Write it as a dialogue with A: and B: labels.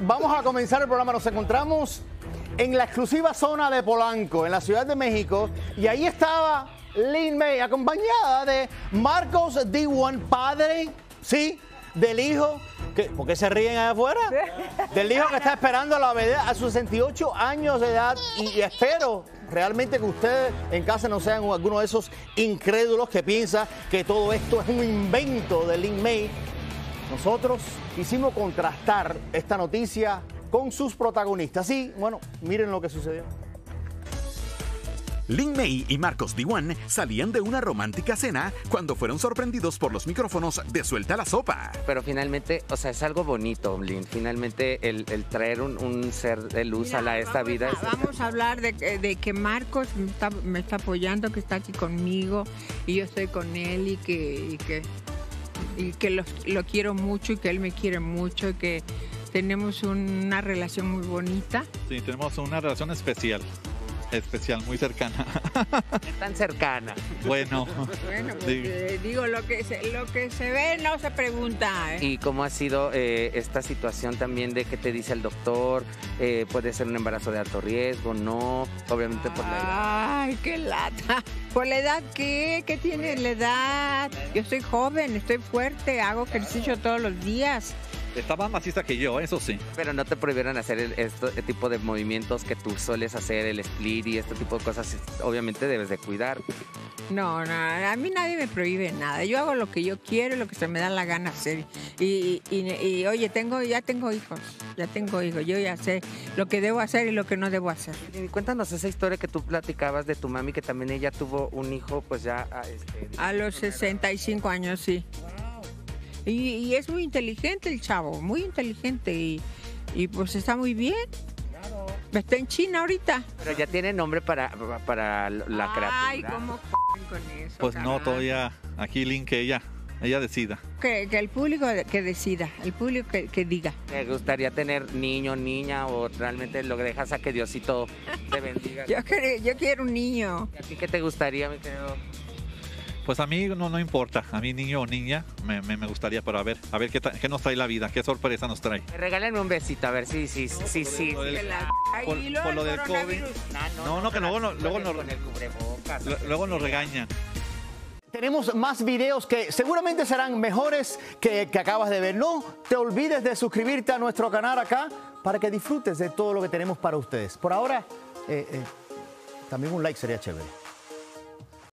A: Vamos a comenzar el programa. Nos encontramos en la exclusiva zona de Polanco, en la Ciudad de México, y ahí estaba Lin May, acompañada de Marcos D1, padre, sí, del hijo. ¿Por qué se ríen allá afuera? Del hijo que está esperando la verdad a sus 68 años de edad y, y espero realmente que ustedes en casa no sean alguno de esos incrédulos que piensa que todo esto es un invento de Lin May. Nosotros quisimos contrastar esta noticia con sus protagonistas. Sí, bueno, miren lo que sucedió.
B: Lin May y Marcos Diwan salían de una romántica cena cuando fueron sorprendidos por los micrófonos de Suelta la Sopa.
C: Pero finalmente, o sea, es algo bonito, Lin. Finalmente, el, el traer un, un ser de luz a la, esta
D: vamos
C: vida.
D: A,
C: es-
D: vamos a hablar de, que- de que Marcos me está, me está apoyando, que está aquí conmigo y yo estoy con él y que, y que, y que lo, lo quiero mucho y que él me quiere mucho y que tenemos una relación muy bonita.
E: Sí, tenemos una relación especial. Especial, muy cercana.
C: tan cercana.
E: bueno,
D: Bueno, pues,
E: Sí.
D: eh, digo, lo que, se, lo que se ve no se pregunta. ¿eh?
C: ¿Y cómo ha sido eh, esta situación también de que te dice el doctor? Eh, puede ser un embarazo de alto riesgo, no. Obviamente por la edad.
D: Ay, qué lata. ¿Por la edad qué? ¿Qué tiene la edad? Yo estoy joven, estoy fuerte, hago ejercicio todos los días.
E: Está más maciza que yo, eso sí.
C: Pero no te prohibieron hacer el- este tipo de movimientos que tú sueles hacer, el split y este tipo de cosas. Obviamente debes de cuidar.
D: No, no, a mí nadie me prohíbe nada. Yo hago lo que yo quiero, lo que se me da la gana hacer. Y, y- y, oye, tengo, ya tengo hijos, ya tengo hijos. Yo ya sé lo que debo hacer y lo que no debo hacer.
C: Y cuéntanos esa historia que tú platicabas de tu mami, que también ella tuvo un hijo, pues ya... ah, este,
D: A los 65 años, sí. Y, y es muy inteligente el chavo, muy inteligente. Y, y pues está muy bien. Está en China ahorita.
C: Pero ya tiene nombre para, para la criatura.
D: Ay, ¿cómo f- con eso?
E: Pues no, todavía aquí Link que ella, ella decida.
D: Que, que el público que decida, el público que, que diga.
C: ¿Te gustaría tener niño, niña o realmente lo dejas a que Diosito te bendiga?
D: Yo, quiero- yo quiero un niño.
C: ¿A ti qué te gustaría, mi querido?
E: Pues a mí no, no importa, a mí niño o niña me, me, me gustaría, pero a ver, a ver qué, qué nos trae la vida, qué sorpresa nos trae.
C: Regálenme un besito, a ver si, si, si, si.
E: Por el-
D: Que la- Ay,
E: por-
D: y luego
E: por lo
D: el
E: del
D: coronavirus.
E: No, no, que luego no- luego no-. Lo- Luego nos regañan.
A: Tenemos más videos que seguramente serán mejores que, que acabas de ver. No te olvides de suscribirte a nuestro canal acá para que disfrutes de todo lo que tenemos para ustedes. Por ahora, eh, eh, también un like sería chévere.